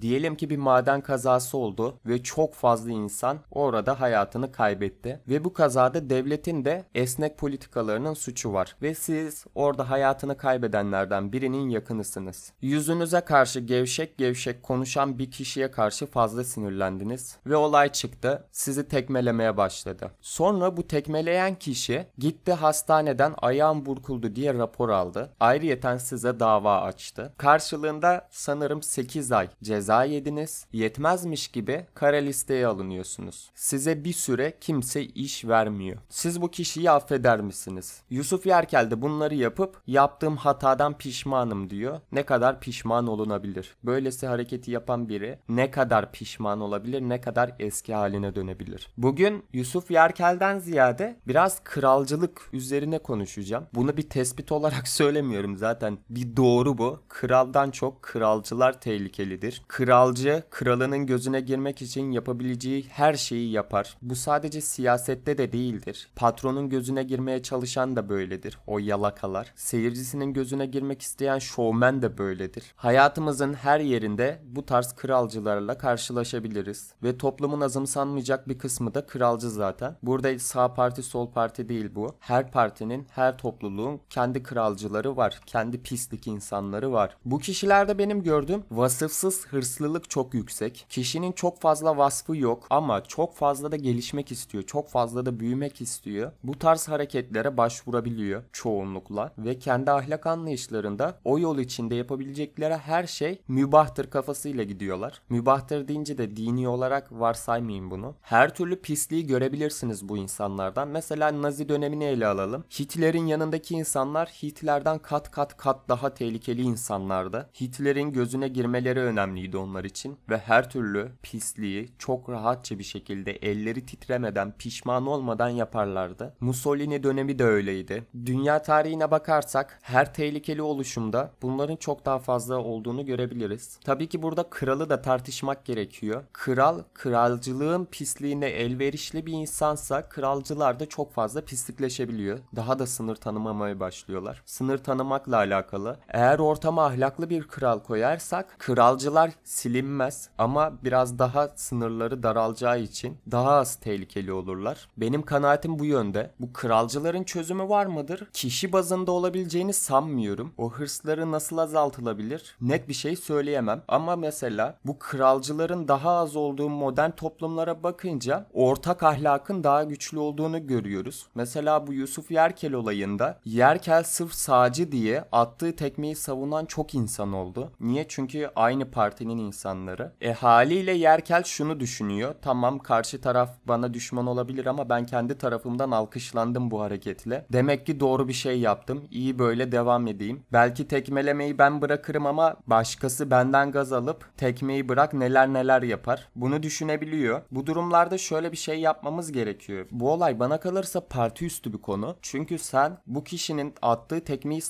Diyelim ki bir maden kazası oldu ve çok fazla insan orada hayatını kaybetti. Ve bu kazada devletin de esnek politikalarının suçu var. Ve siz orada hayatını kaybedenlerden birinin yakınısınız. Yüzünüze karşı gevşek gevşek konuşan bir kişiye karşı fazla sinirlendiniz. Ve olay çıktı. Sizi tekmelemeye başladı. Sonra bu tekmeleyen kişi gitti hastaneden ayağım burkuldu diye rapor aldı. Ayrıyeten size dava açtı. Karşılığında sanırım 8 ay ceza yediniz. Yetmezmiş gibi kara listeye alınıyorsunuz. Size bir süre kimse iş vermiyor. Siz bu kişiyi affeder misiniz? Yusuf Yerkel de bunları yapıp yaptığım hatadan pişmanım diyor. Ne kadar pişman olunabilir? Böylesi hareketi yapan biri ne kadar pişman olabilir, ne kadar eski haline dönebilir? Bugün Yusuf Yerkel'den ziyade biraz kralcılık üzerine konuşacağım. Bunu bir tespit olarak söylemiyorum zaten. Bir doğru bu. Kraldan çok kralcılar tehlikelidir. Kralcı kralının gözüne girmek için yapabileceği her şeyi yapar. Bu sadece siyasette de değildir. Patronun gözüne girmeye çalışan da böyledir. O yalakalar. Seyircisinin gözüne girmek isteyen şovmen de böyledir. Hayatımızın her yerinde bu tarz kralcılarla karşılaşabiliriz. Ve toplumun azımsanmayacak bir kısmı da kralcı zaten. Burada sağ parti sol parti değil bu. Her partinin, her topluluğun kendi kralcıları var. Kendi pislik insanları var. Bu kişilerde benim gördüğüm vasıfsız hırslılık çok yüksek. Kişinin çok fazla vasfı yok ama çok fazla da gelişmek istiyor. Çok fazla da büyümek istiyor. Bu tarz hareketlere başvurabiliyor çoğunlukla ve kendi ahlak anlayışlarında o yol içinde yapabilecekleri her şey mübahtır kafasıyla gidiyorlar. Mübahtır deyince de dini olarak varsaymayın bunu. Her türlü pisliği görebilirsiniz bu insanlardan. Mesela Nazi dönemini ele alalım. Hitler'in yanındaki insanlar Hitler'den kat kat kat daha tehlikeli insanlardı. Hitler'in gözüne girmeleri önemliydi onlar için ve her türlü pisliği çok rahatça bir şekilde elleri titremeden, pişman olmadan yaparlardı. Mussolini dönemi de öyleydi. Dünya tarihine bakarsak her tehlikeli oluşumda bunların çok daha fazla olduğunu görebiliriz. Tabii ki burada kralı da tartışmak gerekiyor. Kral, kralcılığın pisliğine elverişli bir insansa kralcılar da çok fazla pislikleşebiliyor. Daha da sınır tanımamaya başlıyorlar. Sınır tanımakla alakalı. Eğer ortama ahlaklı bir kral koyarsak kralcılar silinmez ama biraz daha sınırları daralacağı için daha az tehlikeli olurlar. Benim kanaatim bu yönde. Bu kralcıların çözümü var mıdır? Kişi bazında olabileceğini sanmıyorum. O hırsları nasıl azaltılabilir? Net bir şey söyleyemem. Ama mesela bu kralcıların daha az olduğu modern toplumlara bakınca ortak ahlakın daha güçlü olduğunu görüyoruz. Mesela bu Yusuf Yerkel olayında Yerkel sırf sağcı diye attığı tekmeyi savunan çok insan oldu. Niye? Çünkü aynı partinin insanları. E haliyle Yerkel şunu düşünüyor. Tamam karşı taraf bana düşman olabilir ama ben kendi tarafımdan alkışlandım bu hareketle. Demek ki doğru bir şey yaptım. İyi böyle devam edeyim. Belki tekmelemeyi ben bırakırım ama başkası benden gaz alıp tekmeyi bırak neler neler yapar. Bunu düşünebiliyor. Bu durumlarda şöyle bir şey yapmamız gerekiyor. Bu olay bana kalırsa parti üstü bir konu. Çünkü sen bu kişinin attığı tekmeyi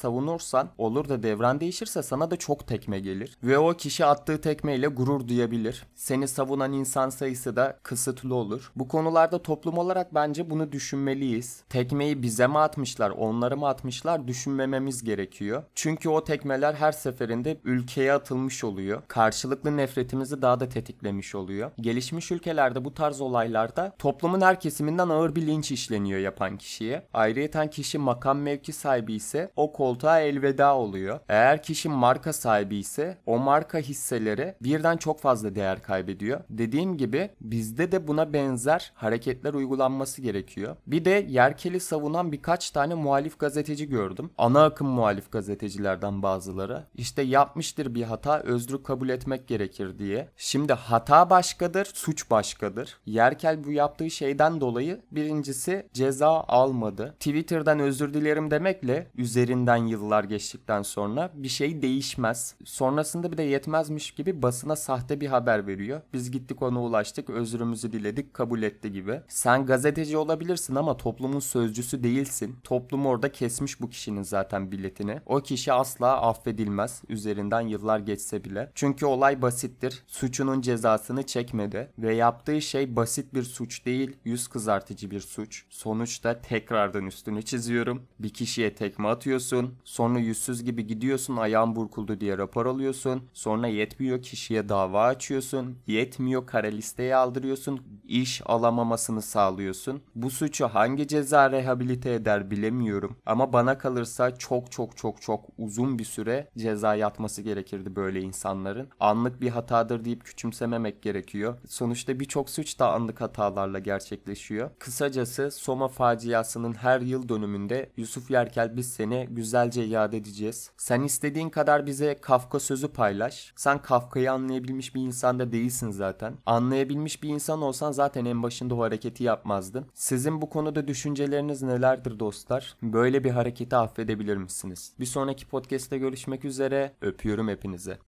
savunursan olur da devran değişirse sana da çok tekme gelir. Ve o kişi attığı tekmeyle gurur duyabilir. Seni savunan insan sayısı da kısıtlı olur. Bu konularda toplum olarak bence bunu düşünmeliyiz. Tekmeyi bize mi atmışlar, onları mı atmışlar düşünmememiz gerekiyor. Çünkü o tekmeler her seferinde ülkeye atılmış oluyor. Karşılıklı nefretimizi daha da tetiklemiş oluyor. Gelişmiş ülkelerde bu tarz olaylarda toplumun her kesiminden ağır bir linç işleniyor yapan kişiye. Ayrıyeten kişi makam mevki sahibi ise o koltuğa elveda oluyor. Eğer kişi marka sahibi ise o marka hisseleri birden çok fazla değer kaybediyor. Dediğim gibi bizde de buna benzer hareketler uygulanması gerekiyor. Bir de Yerkel'i savunan birkaç tane muhalif gazeteci gördüm. Ana akım muhalif gazetecilerden bazıları. İşte yapmıştır bir hata özrü kabul etmek gerekir diye. Şimdi hata başkadır, suç başkadır. Yerkel bu yaptığı şeyden dolayı birincisi ceza almadı. Twitter'dan özür dilerim demekle üzerinden yıllar geçtikten sonra bir şey değişmez. Sonrasında bir de yetmezmiş gibi basına sahte bir haber veriyor. Biz gittik ona ulaştık, özrümüzü diledik, kabul etti gibi. Sen gazeteci olabilirsin ama toplumun sözcüsü değilsin. Toplum orada kesmiş bu kişinin zaten biletini. O kişi asla affedilmez üzerinden yıllar geçse bile. Çünkü olay basittir. Suçunun cezasını çekmedi ve yaptığı şey basit bir suç değil, yüz kızartıcı bir suç. Sonuçta tekrardan üstünü çiziyorum. Bir kişiye tekme atıyorsun. Sonra Sonra yüzsüz gibi gidiyorsun ayağın burkuldu diye rapor alıyorsun. Sonra yetmiyor kişiye dava açıyorsun. Yetmiyor kara listeye aldırıyorsun. İş alamamasını sağlıyorsun. Bu suçu hangi ceza rehabilite eder bilemiyorum. Ama bana kalırsa çok çok çok çok uzun bir süre ceza yatması gerekirdi böyle insanların. Anlık bir hatadır deyip küçümsememek gerekiyor. Sonuçta birçok suç da anlık hatalarla gerçekleşiyor. Kısacası Soma faciasının her yıl dönümünde Yusuf Yerkel biz seni güzelce iade edeceğiz. Sen istediğin kadar bize Kafka sözü paylaş. Sen Kafka'yı anlayabilmiş bir insan da değilsin zaten. Anlayabilmiş bir insan olsan zaten en başında o hareketi yapmazdın. Sizin bu konuda düşünceleriniz nelerdir dostlar? Böyle bir hareketi affedebilir misiniz? Bir sonraki podcast'te görüşmek üzere. Öpüyorum hepinize.